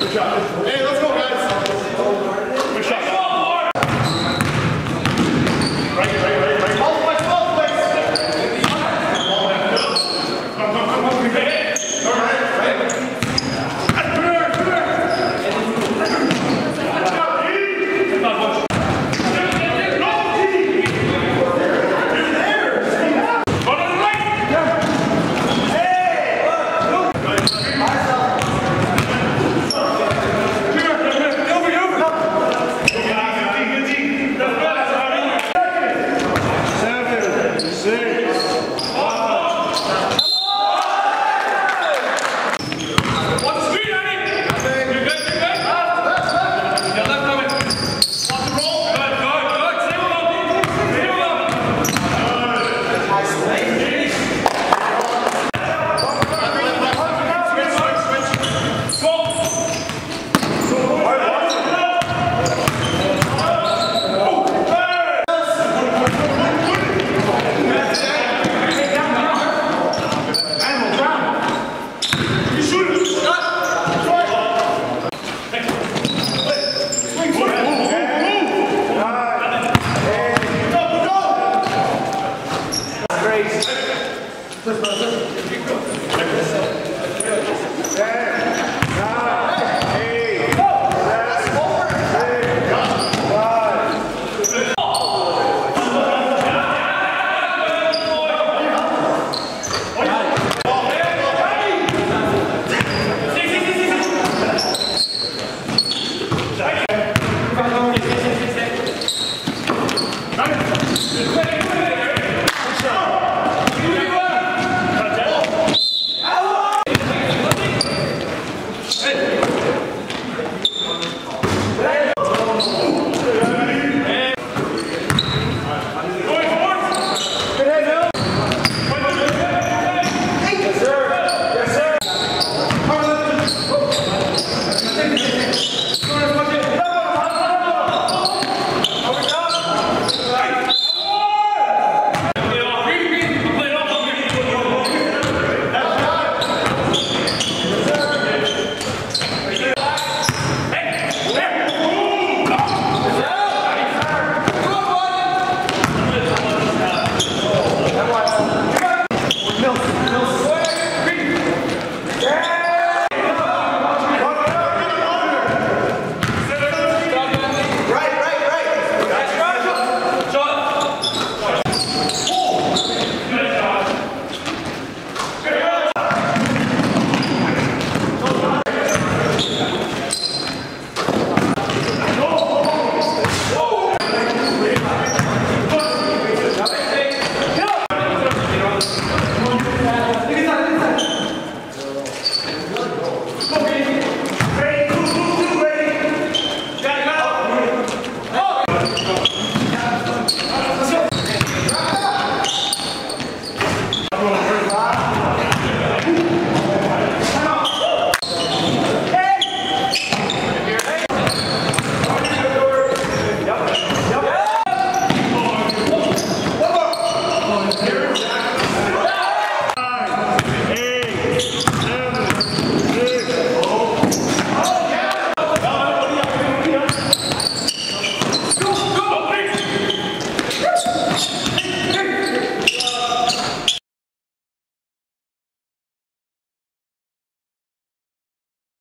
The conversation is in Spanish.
Good job. Hey, Hey.